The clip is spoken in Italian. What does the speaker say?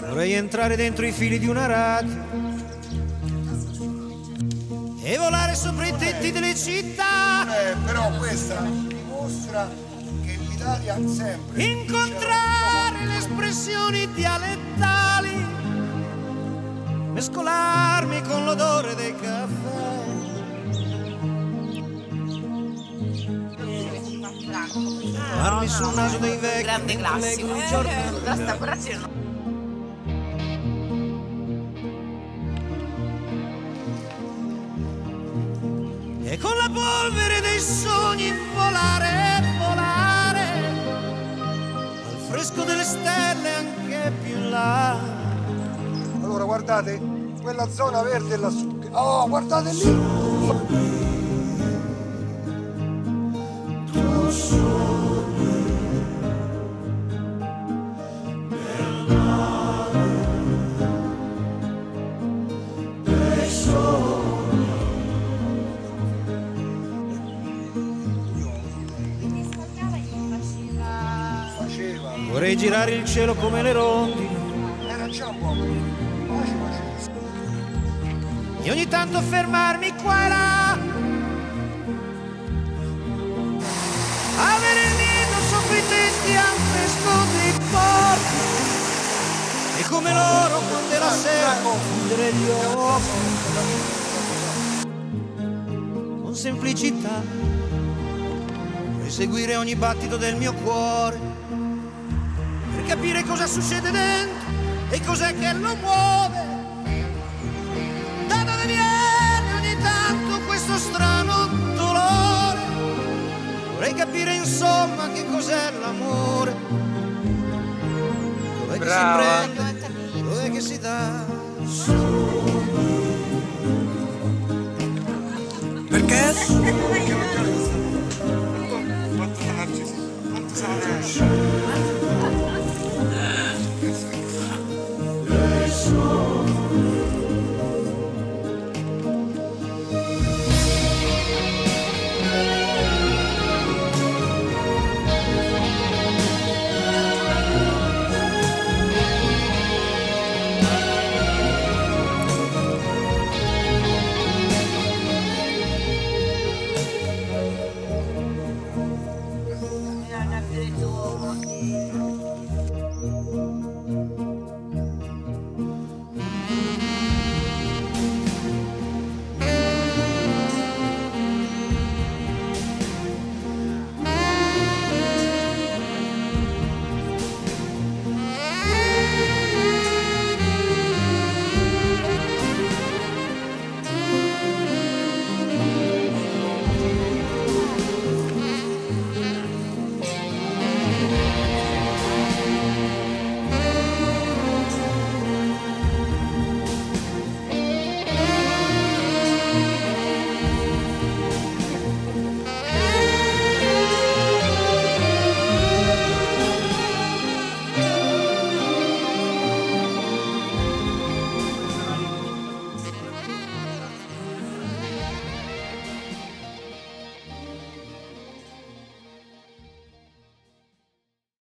Vorrei entrare dentro i fili di una radio e volare sopra i tetti delle città. Eh, però questa dimostra che l'Italia sempre Incontrare le espressioni dialettali, mescolarmi con l'odore dei caffè. Farmi sul naso dei vecchi grande classico. Eh, stamparazione no. E con la polvere dei sogni volare, volare al fresco delle stelle anche più in là. Allora guardate, quella zona verde lassù. Oh, guardate lì! Faceva. Vorrei girare il cielo come le rondini Era già un po'. Faceva. e ogni tanto fermarmi qua e là. Avere il nido sopra i tetti al fresco dei porti e come loro quando la sera chiudere gli occhi con semplicità vorrei seguire ogni battito del mio cuore capire cosa succede dentro e cos'è che lo muove. Da dove viene ogni tanto questo strano dolore? Vorrei capire insomma che cos'è l'amore. Dov'è che si prende? Dov'è che si dà? Perché? Quanto sarà? Quanto sarà?